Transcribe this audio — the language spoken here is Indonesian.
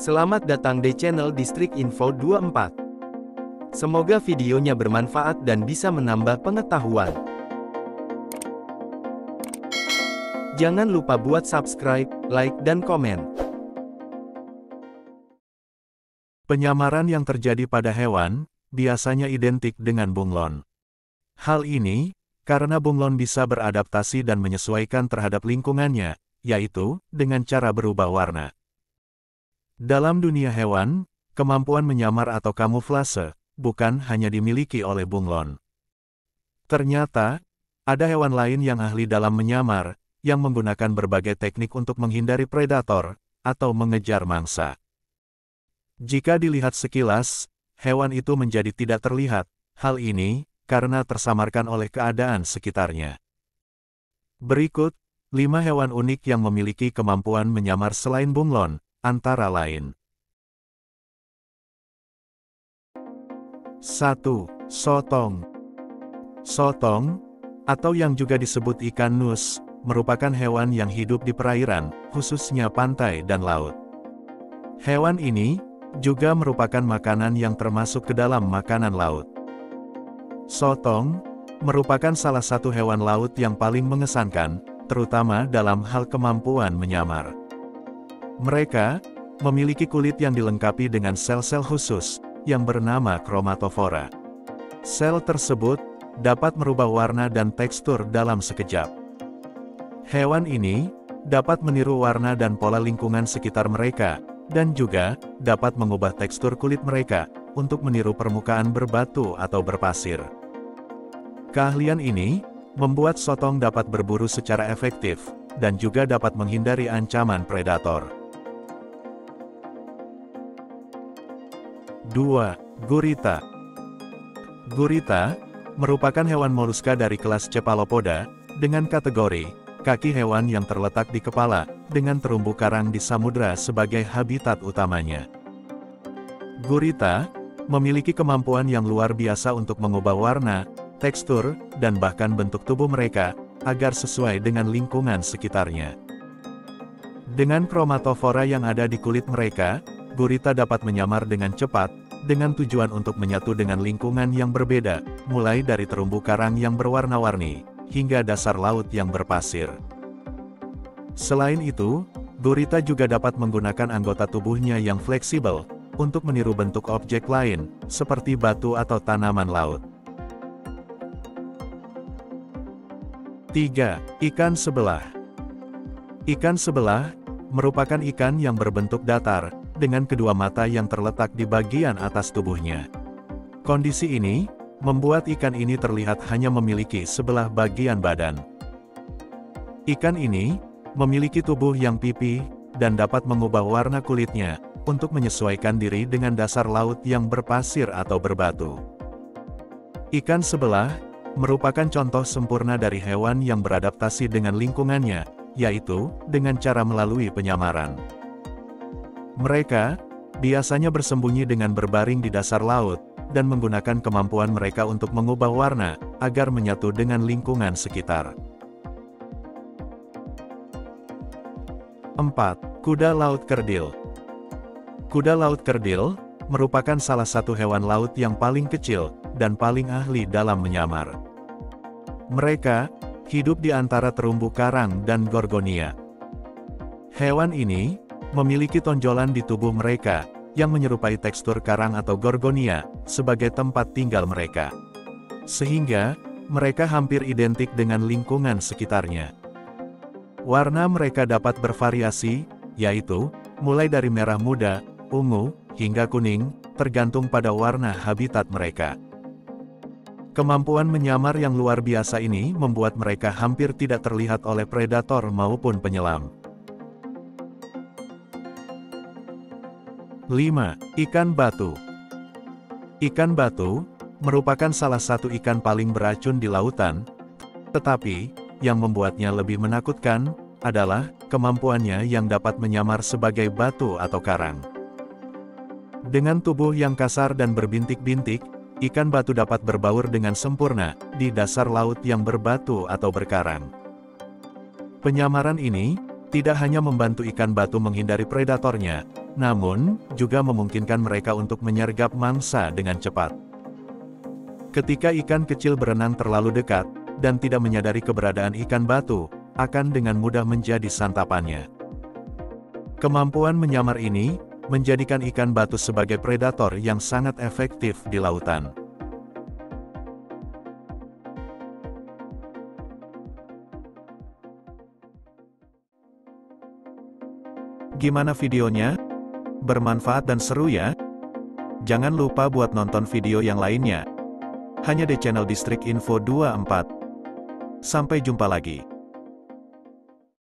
Selamat datang di channel Distrik Info 24. Semoga videonya bermanfaat dan bisa menambah pengetahuan. Jangan lupa buat subscribe, like, dan komen. Penyamaran yang terjadi pada hewan, biasanya identik dengan bunglon. Hal ini, karena bunglon bisa beradaptasi dan menyesuaikan terhadap lingkungannya, yaitu, dengan cara berubah warna. Dalam dunia hewan, kemampuan menyamar atau kamuflase, bukan hanya dimiliki oleh bunglon. Ternyata, ada hewan lain yang ahli dalam menyamar, yang menggunakan berbagai teknik untuk menghindari predator, atau mengejar mangsa. Jika dilihat sekilas, hewan itu menjadi tidak terlihat, hal ini, karena tersamarkan oleh keadaan sekitarnya. Berikut, lima hewan unik yang memiliki kemampuan menyamar selain bunglon, antara lain. 1. Sotong Sotong, atau yang juga disebut ikan nus, merupakan hewan yang hidup di perairan, khususnya pantai dan laut. Hewan ini, juga merupakan makanan yang termasuk ke dalam makanan laut. Sotong, merupakan salah satu hewan laut yang paling mengesankan, terutama dalam hal kemampuan menyamar. Mereka memiliki kulit yang dilengkapi dengan sel-sel khusus yang bernama kromatofora. Sel tersebut dapat merubah warna dan tekstur dalam sekejap. Hewan ini dapat meniru warna dan pola lingkungan sekitar mereka, dan juga dapat mengubah tekstur kulit mereka untuk meniru permukaan berbatu atau berpasir. Keahlian ini membuat sotong dapat berburu secara efektif dan juga dapat menghindari ancaman predator. 2. Gurita Gurita, merupakan hewan moluska dari kelas Cephalopoda, dengan kategori, kaki hewan yang terletak di kepala, dengan terumbu karang di samudra sebagai habitat utamanya. Gurita, memiliki kemampuan yang luar biasa untuk mengubah warna, tekstur, dan bahkan bentuk tubuh mereka, agar sesuai dengan lingkungan sekitarnya. Dengan kromatofora yang ada di kulit mereka, gurita dapat menyamar dengan cepat, dengan tujuan untuk menyatu dengan lingkungan yang berbeda, mulai dari terumbu karang yang berwarna-warni, hingga dasar laut yang berpasir. Selain itu, gurita juga dapat menggunakan anggota tubuhnya yang fleksibel, untuk meniru bentuk objek lain, seperti batu atau tanaman laut. 3. Ikan sebelah Ikan sebelah, merupakan ikan yang berbentuk datar, dengan kedua mata yang terletak di bagian atas tubuhnya. Kondisi ini, membuat ikan ini terlihat hanya memiliki sebelah bagian badan. Ikan ini, memiliki tubuh yang pipih, dan dapat mengubah warna kulitnya, untuk menyesuaikan diri dengan dasar laut yang berpasir atau berbatu. Ikan sebelah, merupakan contoh sempurna dari hewan yang beradaptasi dengan lingkungannya, yaitu, dengan cara melalui penyamaran. Mereka, biasanya bersembunyi dengan berbaring di dasar laut, dan menggunakan kemampuan mereka untuk mengubah warna, agar menyatu dengan lingkungan sekitar. 4. Kuda Laut Kerdil Kuda Laut Kerdil, merupakan salah satu hewan laut yang paling kecil, dan paling ahli dalam menyamar. Mereka, hidup di antara terumbu karang dan gorgonia. Hewan ini, memiliki tonjolan di tubuh mereka, yang menyerupai tekstur karang atau gorgonia, sebagai tempat tinggal mereka. Sehingga, mereka hampir identik dengan lingkungan sekitarnya. Warna mereka dapat bervariasi, yaitu, mulai dari merah muda, ungu, hingga kuning, tergantung pada warna habitat mereka. Kemampuan menyamar yang luar biasa ini membuat mereka hampir tidak terlihat oleh predator maupun penyelam. 5. Ikan batu Ikan batu, merupakan salah satu ikan paling beracun di lautan, tetapi, yang membuatnya lebih menakutkan, adalah, kemampuannya yang dapat menyamar sebagai batu atau karang. Dengan tubuh yang kasar dan berbintik-bintik, ikan batu dapat berbaur dengan sempurna, di dasar laut yang berbatu atau berkarang. Penyamaran ini, tidak hanya membantu ikan batu menghindari predatornya, namun juga memungkinkan mereka untuk menyergap mangsa dengan cepat. Ketika ikan kecil berenang terlalu dekat, dan tidak menyadari keberadaan ikan batu, akan dengan mudah menjadi santapannya. Kemampuan menyamar ini, menjadikan ikan batu sebagai predator yang sangat efektif di lautan. Gimana videonya? Bermanfaat dan seru ya? Jangan lupa buat nonton video yang lainnya. Hanya di channel Distrik Info 24. Sampai jumpa lagi.